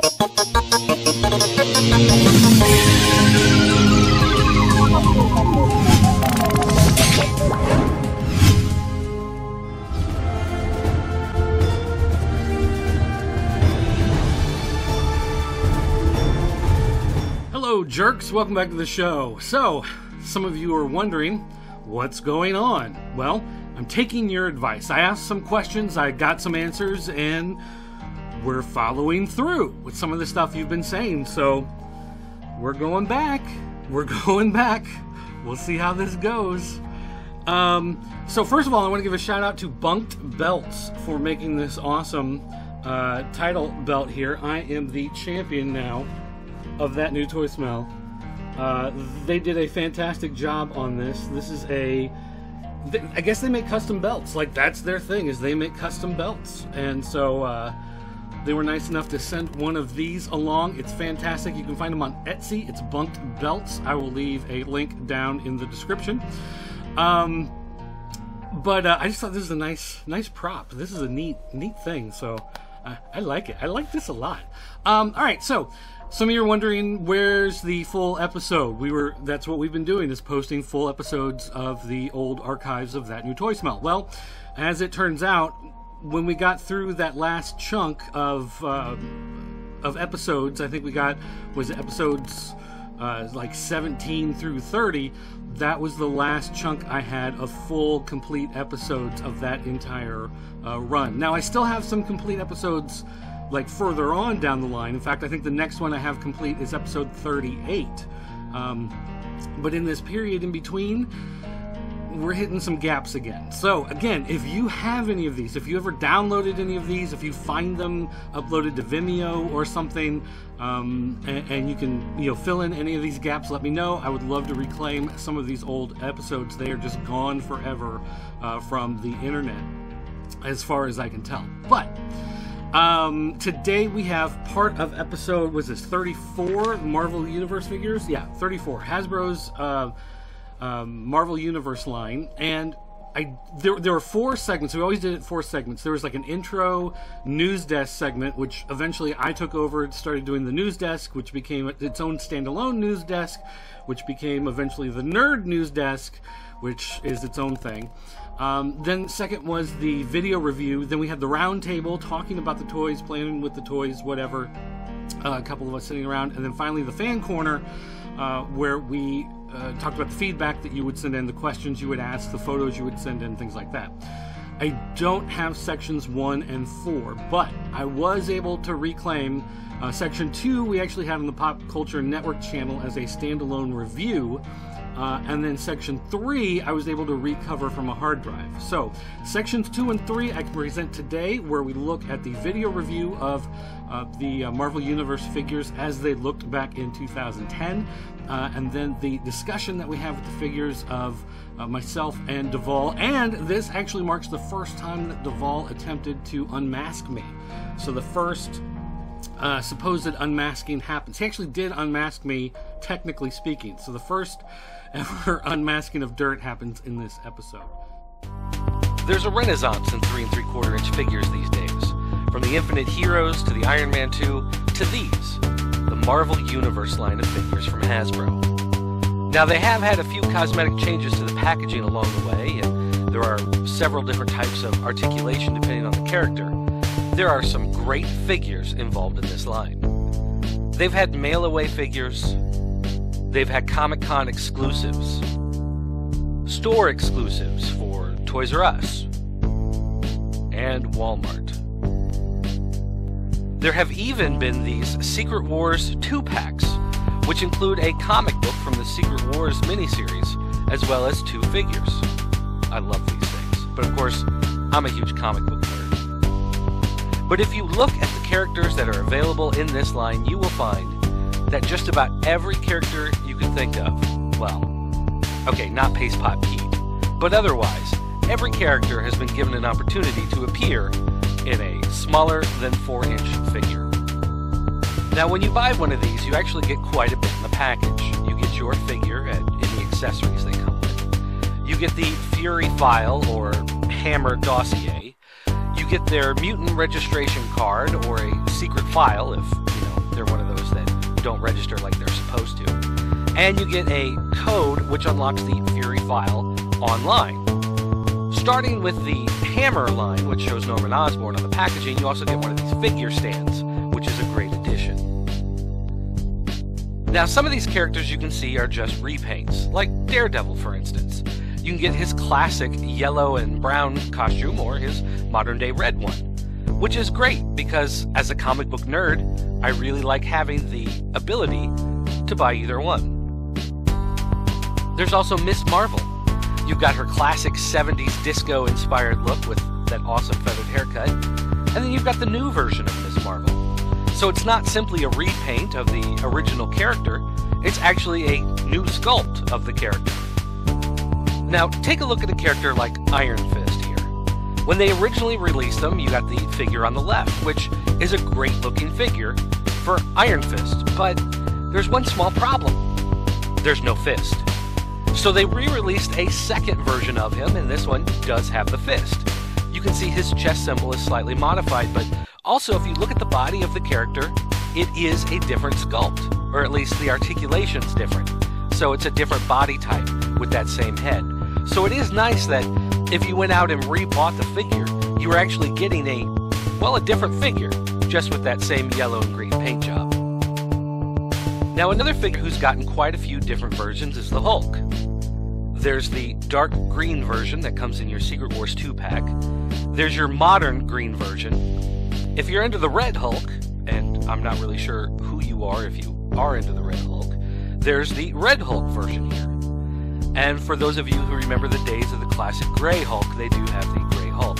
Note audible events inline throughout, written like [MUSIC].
Hello, jerks. Welcome back to the show. So, some of you are wondering what's going on. Well, I'm taking your advice. I asked some questions, I got some answers, and we're following through with some of the stuff you've been saying. So, we're going back. We're [LAUGHS] going back. We'll see how this goes. Um, so, first of all, I want to give a shout out to Bunked Belts for making this awesome uh, title belt here. I am the champion now of that new toy smell. Uh, they did a fantastic job on this. This is a I guess they make custom belts. Like that's their thing is they make custom belts, and so uh, they were nice enough to send one of these along. It's fantastic. You can find them on Etsy. It's Bunked Belts. I will leave a link down in the description. Um, but uh, I just thought this is a nice, nice prop. This is a neat, neat thing. So uh, I like it. I like this a lot. Um, all right, so some of you are wondering where's the full episode. We were that's what we've been doing is posting full episodes of the old archives of that new toy smell. Well, as it turns out, when we got through that last chunk of uh, of episodes, I think we got was episodes uh, like 17 through 30. That was the last chunk I had of full, complete episodes of that entire uh, run. Now I still have some complete episodes like further on down the line. In fact, I think the next one I have complete is episode 38. Um, but in this period in between, we're hitting some gaps again. So, again, if you have any of these, if you ever downloaded any of these, if you find them uploaded to Vimeo or something, um, and, and, you can you know fill in any of these gaps, let me know. I would love to reclaim some of these old episodes. They are just gone forever uh, from the internet, as far as I can tell. But um, today we have part of episode was this 34 Marvel Universe figures. Yeah, 34 Hasbro's uh, um, Marvel Universe line, and I there there were four segments. We always did it four segments. There was like an intro news desk segment, which eventually I took over. and Started doing the news desk, which became its own standalone news desk, which became eventually the nerd news desk, which is its own thing. Um, then second was the video review. Then we had the round table talking about the toys, playing with the toys, whatever. Uh, a couple of us sitting around, and then finally the fan corner, uh, where we uh, talked about the feedback that you would send in, the questions you would ask, the photos you would send in, things like that. I don't have sections one and four, but I was able to reclaim uh, section two. We actually had on the Pop Culture Network channel as a standalone review uh, and then section three, I was able to recover from a hard drive. So, sections two and three I present today, where we look at the video review of uh, the uh, Marvel Universe figures as they looked back in 2010, uh, and then the discussion that we have with the figures of uh, myself and Devall. And this actually marks the first time that Devall attempted to unmask me. So, the first uh, supposed unmasking happens. He actually did unmask me, technically speaking. So the first ever [LAUGHS] unmasking of dirt happens in this episode. There's a renaissance in three and three quarter inch figures these days. From the Infinite Heroes to the Iron Man 2 to these, the Marvel Universe line of figures from Hasbro. Now, they have had a few cosmetic changes to the packaging along the way, and there are several different types of articulation depending on the character. There are some great figures involved in this line. They've had mail away figures, They've had Comic Con exclusives, store exclusives for Toys R Us and Walmart. There have even been these Secret Wars 2 packs, which include a comic book from the Secret Wars miniseries, as well as two figures. I love these things, but of course, I'm a huge comic book nerd. But if you look at the characters that are available in this line, you will find that just about every character you can think of, well, okay, not Paste Pot Pete, but otherwise, every character has been given an opportunity to appear in a smaller than 4 inch figure. Now, when you buy one of these, you actually get quite a bit in the package. You get your figure and any accessories they come with. You get the Fury file or Hammer dossier. You get their mutant registration card or a secret file if, you know, they're one of don't register like they're supposed to. And you get a code which unlocks the Fury file online. Starting with the hammer line, which shows Norman Osborn on the packaging, you also get one of these figure stands, which is a great addition. Now, some of these characters you can see are just repaints, like Daredevil, for instance. You can get his classic yellow and brown costume or his modern day red one, which is great because as a comic book nerd, I really like having the ability to buy either one. There's also Miss Marvel. You've got her classic 70s disco inspired look with that awesome feathered haircut, and then you've got the new version of Miss Marvel. So it's not simply a repaint of the original character, it's actually a new sculpt of the character. Now, take a look at a character like Iron Fist. When they originally released them, you got the figure on the left, which is a great looking figure for Iron Fist, but there's one small problem there's no fist. So they re released a second version of him, and this one does have the fist. You can see his chest symbol is slightly modified, but also if you look at the body of the character, it is a different sculpt, or at least the articulation's different. So it's a different body type with that same head. So it is nice that if you went out and rebought the figure, you were actually getting a, well, a different figure, just with that same yellow and green paint job. Now, another figure who's gotten quite a few different versions is the Hulk. There's the dark green version that comes in your Secret Wars 2 pack. There's your modern green version. If you're into the Red Hulk, and I'm not really sure who you are if you are into the Red Hulk, there's the Red Hulk version here. And for those of you who remember the days of the classic Gray Hulk, they do have the Gray Hulk.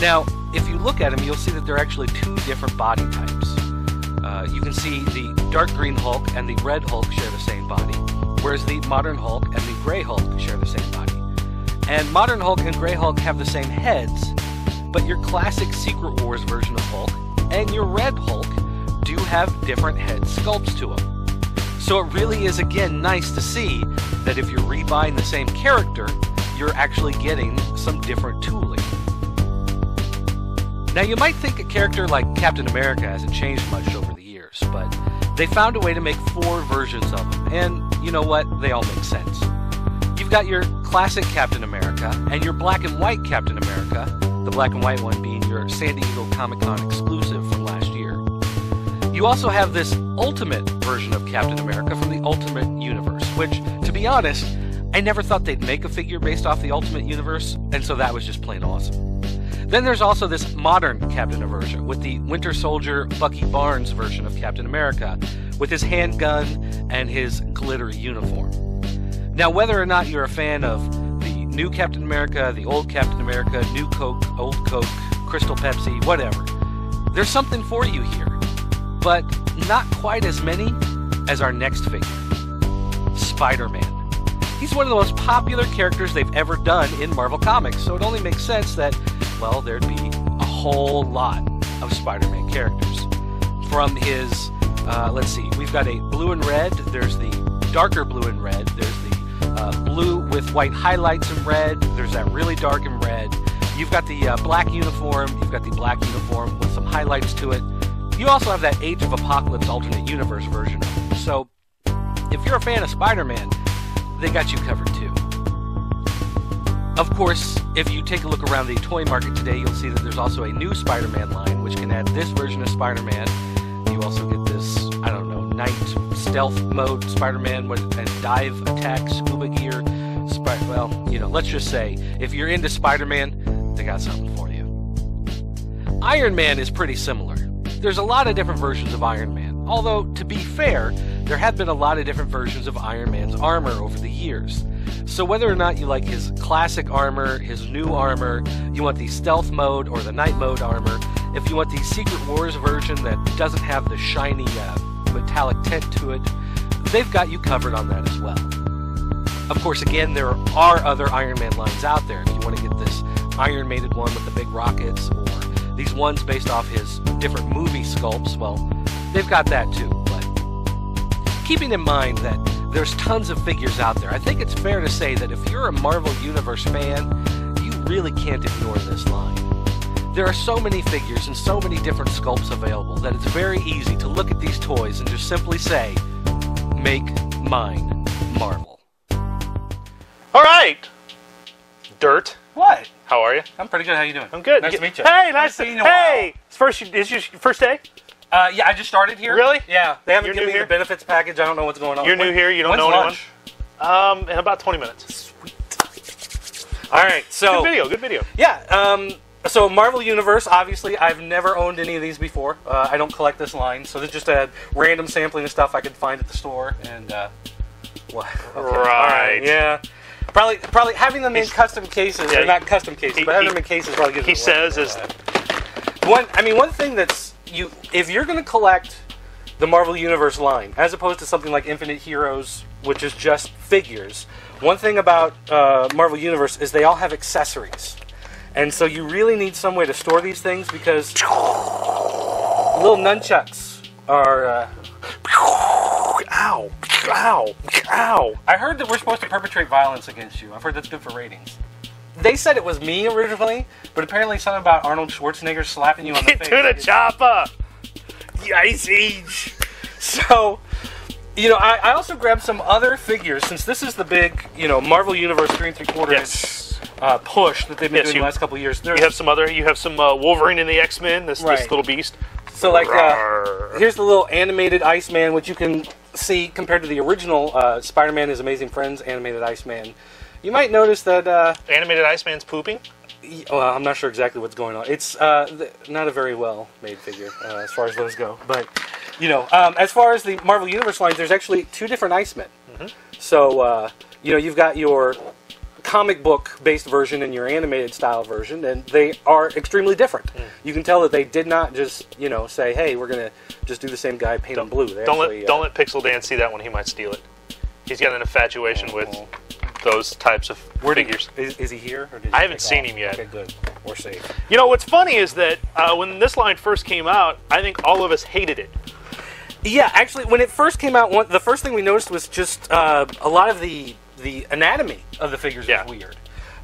Now, if you look at them, you'll see that they're actually two different body types. Uh, you can see the dark green Hulk and the red Hulk share the same body, whereas the modern Hulk and the gray Hulk share the same body. And modern Hulk and gray Hulk have the same heads, but your classic Secret Wars version of Hulk and your red Hulk do have different head sculpts to them. So it really is again nice to see that if you're rebuying the same character, you're actually getting some different tooling. Now you might think a character like Captain America hasn't changed much over the years, but they found a way to make four versions of him, and you know what? They all make sense. You've got your classic Captain America and your black and white Captain America, the black and white one being your San Diego Comic Con exclusive. You also have this ultimate version of Captain America from the Ultimate Universe, which, to be honest, I never thought they'd make a figure based off the Ultimate Universe, and so that was just plain awesome. Then there's also this modern Captain America with the Winter Soldier Bucky Barnes version of Captain America, with his handgun and his glitter uniform. Now, whether or not you're a fan of the new Captain America, the old Captain America, new Coke, old Coke, Crystal Pepsi, whatever, there's something for you here but not quite as many as our next figure Spider Man. He's one of the most popular characters they've ever done in Marvel Comics, so it only makes sense that, well, there'd be a whole lot of Spider Man characters. From his, uh, let's see, we've got a blue and red, there's the darker blue and red, there's the uh, blue with white highlights in red, there's that really dark and red. You've got the uh, black uniform, you've got the black uniform with some highlights to it. You also have that Age of Apocalypse alternate universe version. So, if you're a fan of Spider Man, they got you covered too. Of course, if you take a look around the toy market today, you'll see that there's also a new Spider Man line, which can add this version of Spider Man. You also get this, I don't know, night stealth mode Spider Man and dive attack scuba gear. Sp- well, you know, let's just say if you're into Spider Man, they got something for you. Iron Man is pretty similar. There's a lot of different versions of Iron Man, although, to be fair, there have been a lot of different versions of Iron Man's armor over the years. So, whether or not you like his classic armor, his new armor, you want the stealth mode or the night mode armor, if you want the Secret Wars version that doesn't have the shiny uh, metallic tint to it, they've got you covered on that as well. Of course, again, there are other Iron Man lines out there. If you want to get this Iron Mated one with the big rockets, these ones based off his different movie sculpts, well, they've got that too. But keeping in mind that there's tons of figures out there, I think it's fair to say that if you're a Marvel Universe fan, you really can't ignore this line. There are so many figures and so many different sculpts available that it's very easy to look at these toys and just simply say, "Make mine Marvel." All right. Dirt. What? How are you? I'm pretty good. How are you doing? I'm good. Nice Get- to meet you. Hey, nice to see you. Hey, it's first. Is your first day? Uh, yeah, I just started here. Really? Yeah. They haven't You're given me here? the benefits package. I don't know what's going on. You're new here. You don't know lunch? anyone. Um, in about 20 minutes. Sweet. All right. So Good video. Good video. Yeah. Um, so Marvel Universe, obviously, I've never owned any of these before. Uh, I don't collect this line, so this is just a random sampling of stuff I could find at the store. And uh, what? Okay. All Right. Yeah. Probably, probably having them in He's- custom cases, Yeah, or not custom cases, he- but having he- them in cases probably gives He it away. says is one. I mean, one thing that's you if you're going to collect the Marvel Universe line, as opposed to something like Infinite Heroes, which is just figures. One thing about uh, Marvel Universe is they all have accessories, and so you really need some way to store these things because little nunchucks are. Uh, ow, ow, ow. I heard that we're supposed to perpetrate violence against you. I've heard that's good for ratings. They said it was me originally, but apparently something about Arnold Schwarzenegger slapping you on the Get [LAUGHS] face. to the chopper. The Ice Age. So, you know, I, I also grabbed some other figures since this is the big, you know, Marvel Universe three and three quarters Yes. uh, push that they've been Yes, doing you- the last couple of years. There's, You have some other. You have some uh, Wolverine in the X Men. This, Right. this little beast. so like, uh, here's the little animated Iceman, which you can see compared to the original uh, Spider-Man: His Amazing Friends animated Iceman. You might notice that. Uh, Animated Iceman's pooping. well, I'm not sure exactly what's going on. It's uh, not a very well made figure uh, as far as those go. But you know, um, as far as the Marvel Universe lines, there's actually two different Icemen. So uh, you know, you've got your comic book based version and your animated style version, and they are extremely different. You can tell that they did not just you know say, "Hey, we're gonna just do the same guy, paint him blue." They Don't actually, let don't uh, let Pixel Dan see that one. He might steal it. He's got an infatuation with Oh. those types of Where figures. is, is he here? Or did he I haven't seen off? him yet. Okay, good. We're safe. You know what's funny is that uh, when this line first came out, I think all of us hated it. Yeah, actually, when it first came out, one, the first thing we noticed was just uh, a lot of the the anatomy of the figures Yeah. was weird.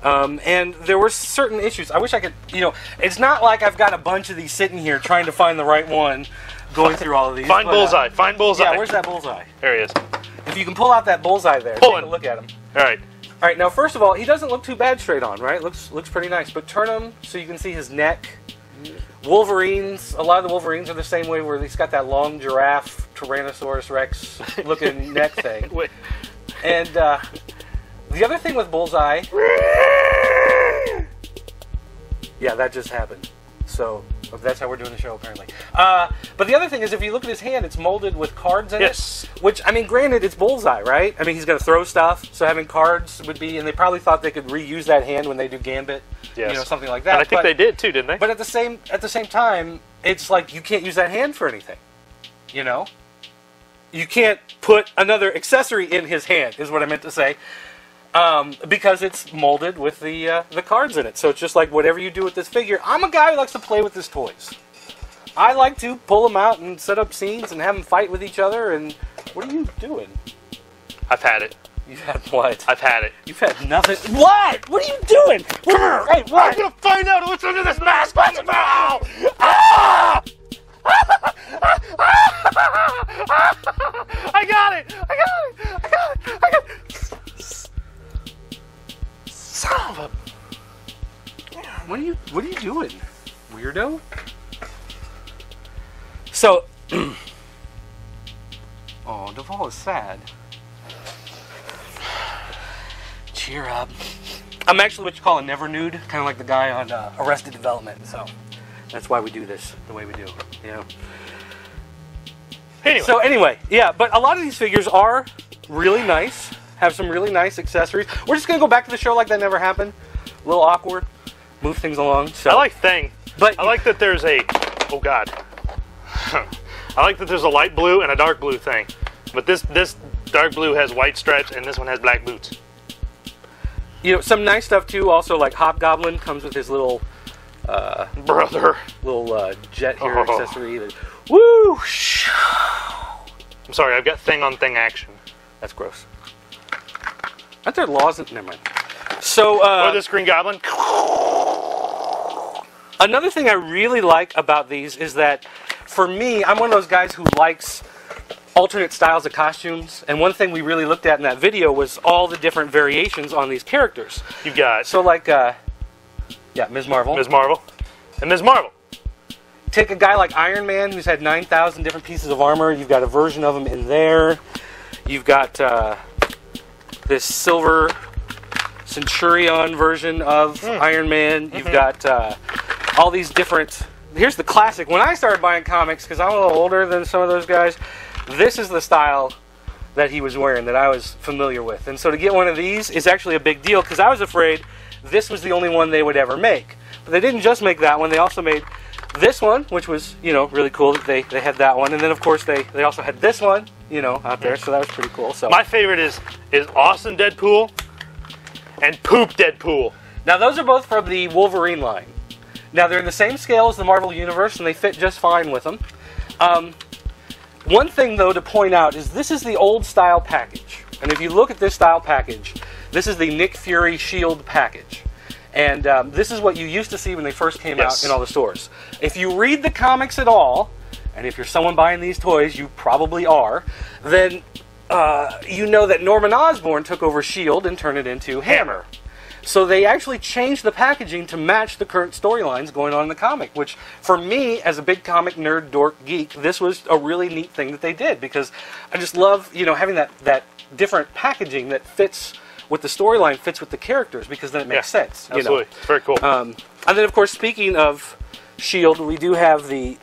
Um, and there were certain issues. I wish I could, you know, it's not like I've got a bunch of these sitting here trying to find the right one, going through all of these. Find but, uh, bullseye. Find bullseye. yeah, where's that bullseye? There he is. If you can pull out that bullseye there, Pull take it. a look at him. All right. All right, now first of all, he doesn't look too bad straight on, right? Looks looks pretty nice. But turn him so you can see his neck. Wolverines, a lot of the Wolverines are the same way, where he's got that long giraffe, Tyrannosaurus Rex looking [LAUGHS] neck thing. Wait. And uh, the other thing with Bullseye, yeah, that just happened. So that's how we're doing the show, apparently. Uh, but the other thing is, if you look at his hand, it's molded with cards in Yes. it. Which, I mean, granted, it's Bullseye, right? I mean, he's going to throw stuff, so having cards would be, and they probably thought they could reuse that hand when they do Gambit, Yes. you know, something like that. And I think but, they did too, didn't they? But at the same at the same time, it's like you can't use that hand for anything. You know, you can't put another accessory in his hand. Is what I meant to say. Um, because it's molded with the uh, the cards in it, so it's just like whatever you do with this figure. I'm a guy who likes to play with his toys. I like to pull them out and set up scenes and have them fight with each other. And what are you doing? I've had it. You've had what? I've had it. You've had nothing. What? What are you doing? Hey, what? I'm gonna find out what's under this mask. Watch it now. Ah! [LAUGHS] I got it. I got it. I got it. I got it. What are you What are you doing, weirdo? So, [CLEARS THROAT] oh, Devall is sad. Cheer up. I'm actually what you call a never nude, kind of like the guy on uh, Arrested Development. So that's why we do this the way we do. Know. Anyway, So anyway, yeah, but a lot of these figures are really nice. Have some really nice accessories. We're just gonna go back to the show like that never happened. A little awkward. Move things along. So I like Thing. But I like that there's a. Oh God. [LAUGHS] I like that there's a light blue and a dark blue thing, but this this dark blue has white stripes and this one has black boots. you know some nice stuff too. Also, like Hobgoblin comes with his little Brother. little uh, jet here Oh. accessory. That, woo! I'm sorry, I've got thing on thing action. That's gross. Aren't there laws? In, never mind. So uh, or this Green Goblin. another thing I really like about these is that for me, I'm one of those guys who likes alternate styles of costumes. And one thing we really looked at in that video was all the different variations on these characters. You've got So, like, uh, yeah, Ms. Marvel. Ms. Marvel and Ms. Marvel. Take a guy like Iron Man, who's had 9,000 different pieces of armor. You've got a version of him in there. You've got uh, this silver Centurion version of Iron Man. You've got uh, all these different. Here's the classic. When I started buying comics, because I'm a little older than some of those guys, this is the style that he was wearing that I was familiar with. And so to get one of these is actually a big deal because I was afraid this was the only one they would ever make. But they didn't just make that one, they also made this one, which was, you know, really cool that they, they had that one. And then of course they, they also had this one, you know, out there, so that was pretty cool. So My favorite is is Awesome Deadpool and Poop Deadpool. Now those are both from the Wolverine line. Now they're in the same scale as the Marvel Universe, and they fit just fine with them. Um, one thing though to point out is this is the old style package, and if you look at this style package, this is the Nick Fury Shield package, and um, this is what you used to see when they first came Yes. out in all the stores. If you read the comics at all, and if you're someone buying these toys, you probably are, then uh, you know that Norman Osborn took over Shield and turned it into Hammer. So they actually changed the packaging to match the current storylines going on in the comic, which for me, as a big comic nerd, dork, geek, this was a really neat thing that they did because I just love, you know, having that, that different packaging that fits with the storyline, fits with the characters because then it makes Yeah, sense. you know. Absolutely, it's very cool. Um, and then, of course, speaking of Shield, we do have the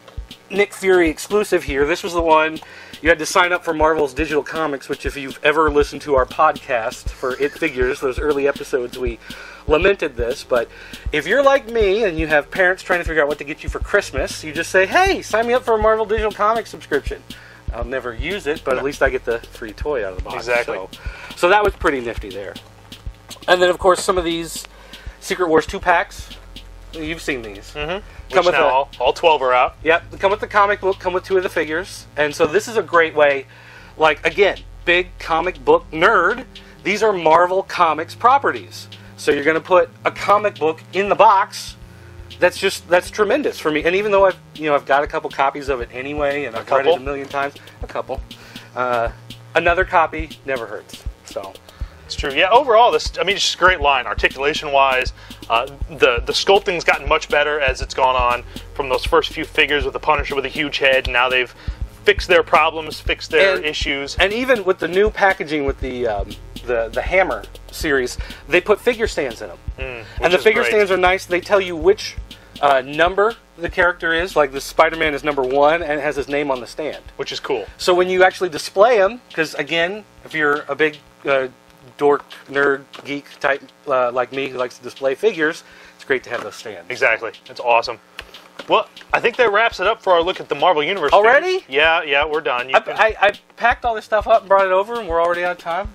Nick Fury exclusive here. This was the one you had to sign up for Marvel's digital comics, which, if you've ever listened to our podcast for It Figures, those early episodes, we lamented this. But if you're like me and you have parents trying to figure out what to get you for Christmas, you just say, hey, sign me up for a Marvel digital comics subscription. I'll never use it, but at least I get the free toy out of the box. Exactly. So, so that was pretty nifty there. And then, of course, some of these Secret Wars two packs. You've seen these. Mm-hmm. Which Come with now a, all, all 12 are out. Yep, come with the comic book, come with two of the figures. And so this is a great way, like, again, big comic book nerd. These are Marvel Comics properties. So you're going to put a comic book in the box. That's just that's tremendous for me. And even though I've you know I've got a couple copies of it anyway, and I've read it a million times, a couple. Uh, another copy never hurts. So It's true. Yeah, overall, this I mean, it's just a great line, articulation-wise. Uh, the the sculpting's gotten much better as it's gone on from those first few figures with the Punisher with a huge head. and Now they've fixed their problems, fixed their And- issues. And even with the new packaging with the um, the the Hammer series, they put figure stands in them. and the figure great. stands are nice. They tell you which uh, number the character is. Like the Spider-Man is number one, and has his name on the stand. which is cool. So when you actually display them, because again, if you're a big uh, dork, nerd, geek type uh, like me who likes to display figures, it's great to have those stands. Exactly. It's awesome. Well, I think that wraps it up for our look at the Marvel Universe. Already? figures. Yeah, yeah, we're done. I, can- I, I packed all this stuff up and brought it over, and we're already out of time.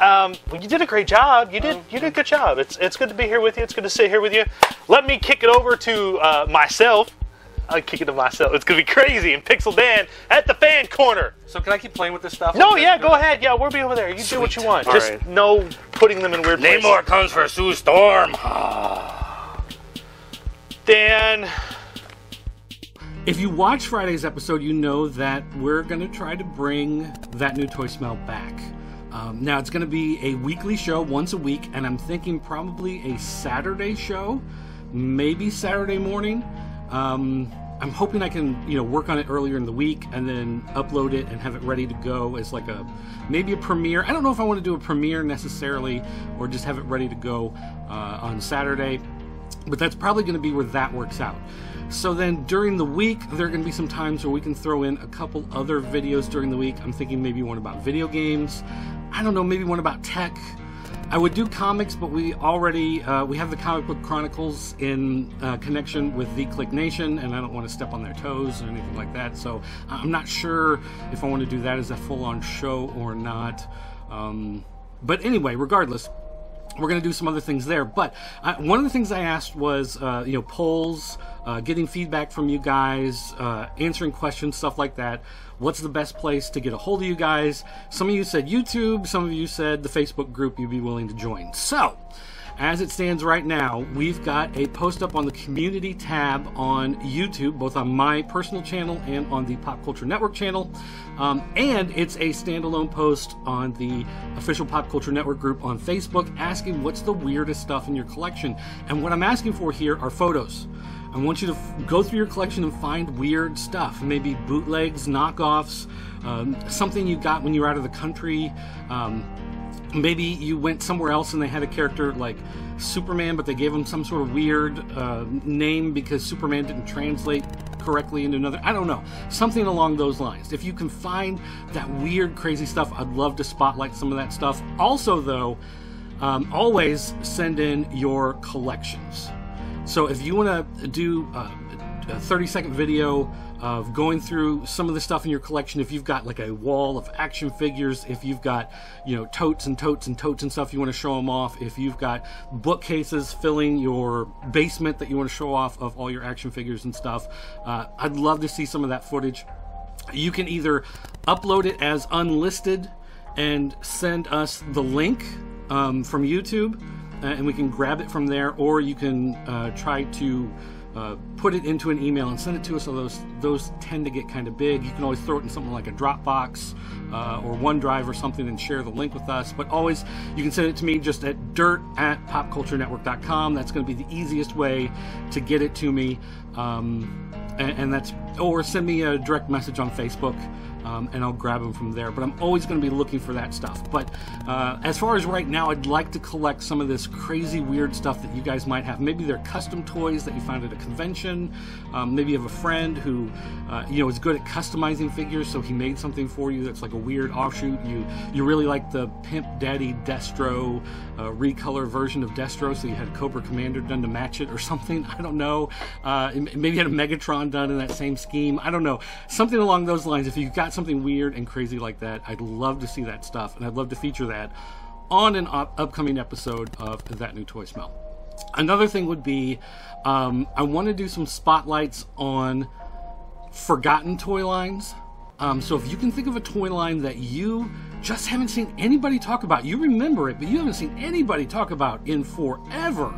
Um, well, you did a great job. You did. You did a good job. It's it's good to be here with you. It's good to sit here with you. Let me kick it over to uh, myself. I'll kick it to myself. It's gonna be crazy and Pixel Dan at the fan corner. So can I keep playing with this stuff? No, yeah, go ahead. Yeah, we'll be over there. You do what you want. All Just right. no putting them in weird places. Namor comes for Sue Storm. [SIGHS] Dan. If you watch Friday's episode, you know that we're going to try to bring that new toy smell back. Um, now, it's going to be a weekly show once a week, and I'm thinking probably a Saturday show, maybe Saturday morning. Um, I'm hoping I can, you know, work on it earlier in the week and then upload it and have it ready to go as like a maybe a premiere. I don't know if I want to do a premiere necessarily or just have it ready to go uh, on Saturday but that's probably going to be where that works out. So then during the week, there are going to be some times where we can throw in a couple other videos during the week. I'm thinking maybe one about video games. I don't know, maybe one about tech. I would do comics, but we already uh, we have the comic book chronicles in uh, connection with the Click Nation, and I don't want to step on their toes or anything like that. So I'm not sure if I want to do that as a full-on show or not. Um, but anyway, regardless, we're going to do some other things there. But uh, one of the things I asked was, uh, you know, polls, uh, getting feedback from you guys, uh, answering questions, stuff like that. What's the best place to get a hold of you guys? Some of you said YouTube, some of you said the Facebook group you'd be willing to join. So, as it stands right now, we've got a post up on the community tab on YouTube, both on my personal channel and on the Pop Culture Network channel. Um, and it's a standalone post on the official Pop Culture Network group on Facebook asking what's the weirdest stuff in your collection. And what I'm asking for here are photos. I want you to f- go through your collection and find weird stuff, maybe bootlegs, knockoffs, um, something you got when you were out of the country. Um, maybe you went somewhere else and they had a character like Superman, but they gave him some sort of weird uh, name because Superman didn't translate correctly into another. I don't know. Something along those lines. If you can find that weird, crazy stuff, I'd love to spotlight some of that stuff. Also, though, um, always send in your collections. So if you want to do uh, a 30 second video of going through some of the stuff in your collection. If you've got like a wall of action figures, if you've got, you know, totes and totes and totes and stuff you want to show them off, if you've got bookcases filling your basement that you want to show off of all your action figures and stuff, uh, I'd love to see some of that footage. You can either upload it as unlisted and send us the link um, from YouTube, uh, and we can grab it from there, or you can uh, try to uh, put it into an email and send it to us. So those those tend to get kind of big. You can always throw it in something like a Dropbox uh, or OneDrive or something and share the link with us. But always you can send it to me just at dirt at popculturenetwork.com. That's going to be the easiest way to get it to me. Um, and, and, that's or send me a direct message on Facebook. Um, and I'll grab them from there. But I'm always going to be looking for that stuff. But uh, as far as right now, I'd like to collect some of this crazy, weird stuff that you guys might have. Maybe they're custom toys that you found at a convention. Um, maybe you have a friend who, uh, you know, is good at customizing figures, so he made something for you that's like a weird offshoot. You you really like the Pimp Daddy Destro uh, recolor version of Destro, so you had Cobra Commander done to match it or [LAUGHS] something. I don't know. Uh, maybe you had a Megatron done in that same scheme. I don't know. Something along those lines. If you've got something weird and crazy like that, I'd love to see that stuff, and I'd love to feature that on an up- upcoming episode of That New Toy Smell. Another thing would be um, I want to do some spotlights on forgotten toy lines. Um, so if you can think of a toy line that you just haven't seen anybody talk about, you remember it, but you haven't seen anybody talk about in forever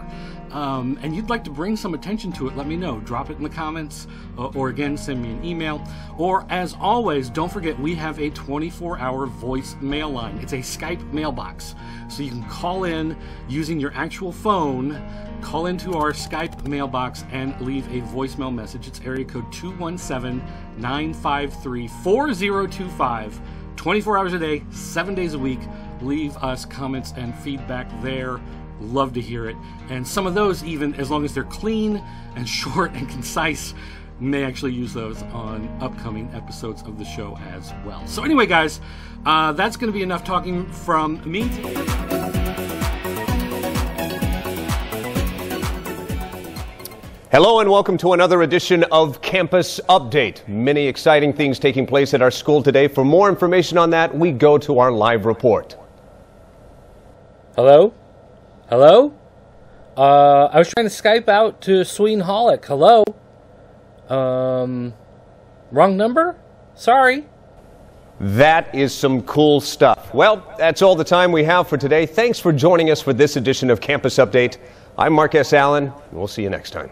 um, and you'd like to bring some attention to it, let me know. Drop it in the comments, uh, or again, send me an email. Or as always, don't forget we have a 24 hour voice mail line. It's a Skype mailbox. So you can call in using your actual phone, call into our Skype mailbox, and leave a voicemail message. It's area code 217 953 4025. 24 hours a day, seven days a week. Leave us comments and feedback there. Love to hear it. And some of those, even as long as they're clean and [LAUGHS] short and concise, may actually use those on upcoming episodes of the show as well. So, anyway, guys, uh, that's going to be enough talking from me. Hello and welcome to another edition of Campus Update. Many exciting things taking place at our school today. For more information on that, we go to our live report. Hello? Hello? Uh, I was trying to Skype out to Sween Holic. Hello? Um, wrong number? Sorry. That is some cool stuff. Well, that's all the time we have for today. Thanks for joining us for this edition of Campus Update. I'm Mark S. Allen. We'll see you next time.